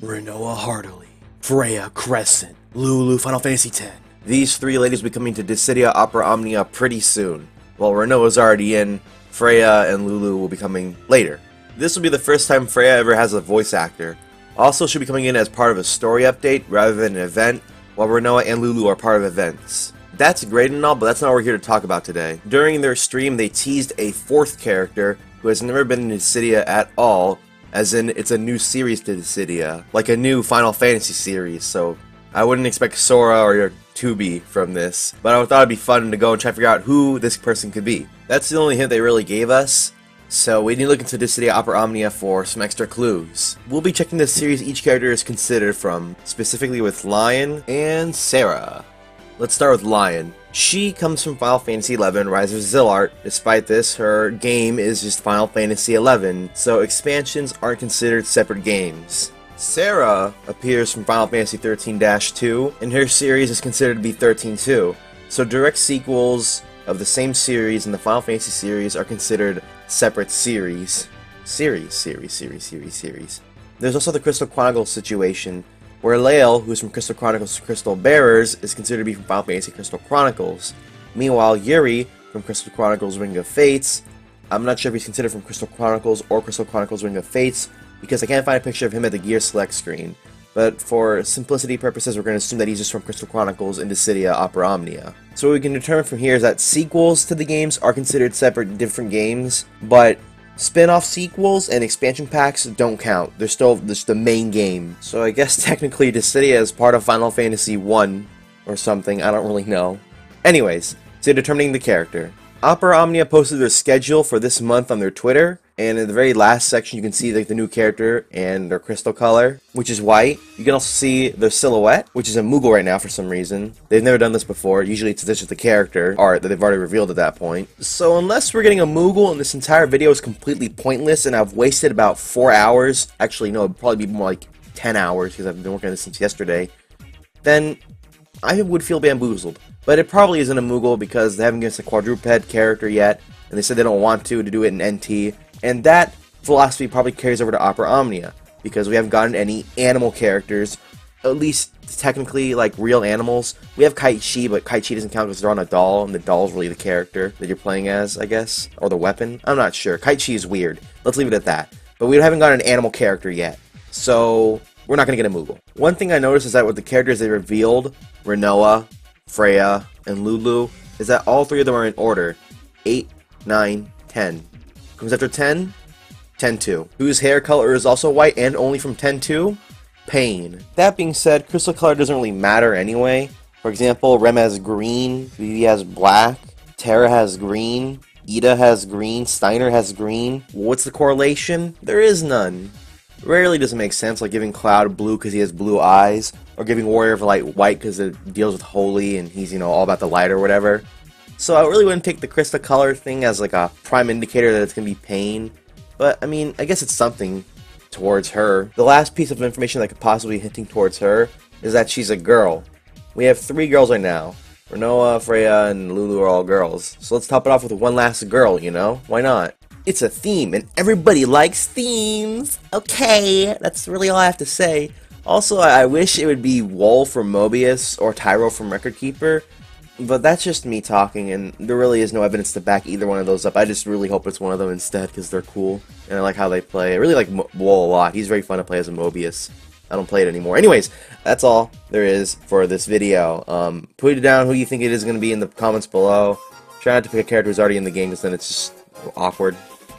Rinoa Heartilly, Freya Crescent, Lulu Final Fantasy X. These three ladies will be coming to Dissidia Opera Omnia pretty soon. While Rinoa's already in, Freya and Lulu will be coming later. This will be the first time Freya ever has a voice actor. Also, she'll be coming in as part of a story update rather than an event, while Rinoa and Lulu are part of events. That's great and all, but that's not what we're here to talk about today. During their stream, they teased a fourth character who has never been in Dissidia at all, as in it's a new series to Dissidia, like a new Final Fantasy series, so I wouldn't expect Sora or Tubi from this, but I thought it'd be fun to go and try to figure out who this person could be. That's the only hint they really gave us, so we need to look into Dissidia Opera Omnia for some extra clues. We'll be checking the series each character is considered from, specifically with Lion and Serah. Let's start with Lion. She comes from Final Fantasy XI Rise of Zilart. Despite this, her game is just Final Fantasy XI, so expansions aren't considered separate games. Serah appears from Final Fantasy 13-2, and her series is considered to be 13-2, so direct sequels of the same series in the Final Fantasy series are considered separate series. Series, series, series, series, series. There's also the Crystal Chronicles situation, where Layle, who's from Crystal Chronicles Crystal Bearers, is considered to be from Final Fantasy Crystal Chronicles. Meanwhile, Yuri, from Crystal Chronicles Ring of Fates, I'm not sure if he's considered from Crystal Chronicles or Crystal Chronicles Ring of Fates, because I can't find a picture of him at the Gear Select screen. But for simplicity purposes, we're going to assume that he's just from Crystal Chronicles and Dissidia Opera Omnia. So what we can determine from here is that sequels to the games are considered separate different games, but Spin-off sequels and expansion packs don't count. They're still just the main game. So I guess technically Dissidia is part of Final Fantasy 1 or something. I don't really know. Anyways, so determining the character. Opera Omnia posted their schedule for this month on their Twitter, and in the very last section, you can see like the new character and their crystal color, which is white. You can also see their silhouette, which is a Moogle right now for some reason. They've never done this before. Usually it's just the character art that they've already revealed at that point. So unless we're getting a Moogle and this entire video is completely pointless and I've wasted about four hours, actually no, it'd probably be more like 10 hours because I've been working on this since yesterday, then I would feel bamboozled. But it probably isn't a Moogle because they haven't given us a quadruped character yet, and they said they don't want to to do it in NT. And that philosophy probably carries over to Opera Omnia, because we haven't gotten any animal characters, at least technically like real animals. We have Cait but Cait doesn't count because they're on a doll, and the doll's really the character that you're playing as, I guess, or the weapon. I'm not sure. Cait is weird. Let's leave it at that. But we haven't got an animal character yet, so we're not gonna get a Moogle. One thing I noticed is that with the characters they revealed, Rinoa, Freya, and Lulu, is that all three of them are in order: 8, 9, 10. Comes after 10, 10-2. Whose hair color is also white and only from 10-2? Paine. That being said, crystal color doesn't really matter anyway. For example, Rem has green, Vivi has black, Terra has green, Ida has green, Steiner has green. What's the correlation? There is none. Rarely does it make sense, like giving Cloud blue because he has blue eyes, or giving Warrior of Light white because it deals with holy and he's, you know, all about the light or whatever. So I really wouldn't take the crystal color thing as like a prime indicator that it's going to be Paine. But, I mean, I guess it's something towards her. The last piece of information that could possibly be hinting towards her is that she's a girl. We have three girls right now. Rinoa, Freya, and Lulu are all girls. So let's top it off with one last girl, you know? Why not? It's a theme, and everybody likes themes! Okay, that's really all I have to say. Also, I wish it would be Wol from Mobius or Tyro from Record Keeper, but that's just me talking, and there really is no evidence to back either one of those up. I just really hope it's one of them instead, because they're cool, and I like how they play. I really like Mo Wol a lot. He's very fun to play as a Mobius. I don't play it anymore. Anyways, that's all there is for this video. Um, put it down who you think it is going to be in the comments below. Try not to pick a character who's already in the game, because then it's just awkward.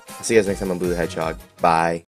I'll see you guys next time on Blue the Hedgehog. Bye.